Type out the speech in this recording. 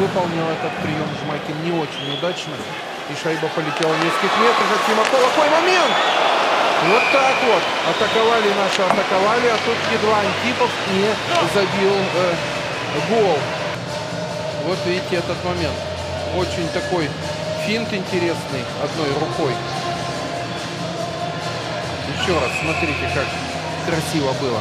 Выполнил этот прием Жмакин не очень удачно. И шайба полетела в нескольких метрах от Тимакова. Какой момент! Вот так вот. Атаковали наши, атаковали. А тут едва Антипов не забил э, гол. Вот видите этот момент. Очень такой финт интересный одной рукой. Еще раз, смотрите, как красиво было.